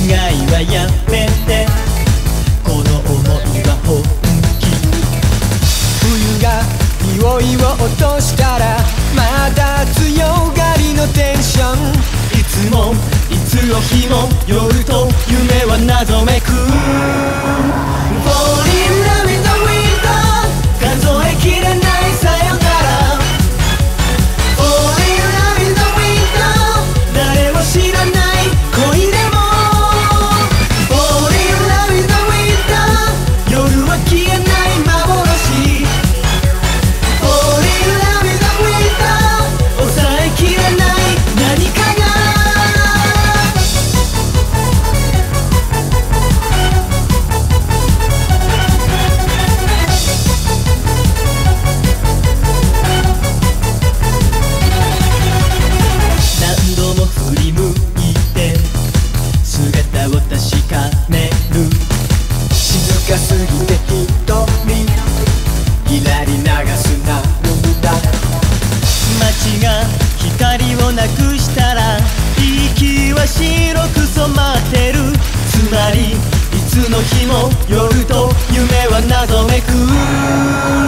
違いはやめて。この想いは本気。冬が匂いを落としたらまだ強がりのテンション。いつもいつの日も夜と姿を確かめる。静かすぎて瞳。ひらり流す涙街が光をなくしたら息は白く染まってる。つまりいつの日も夜と夢は謎めく。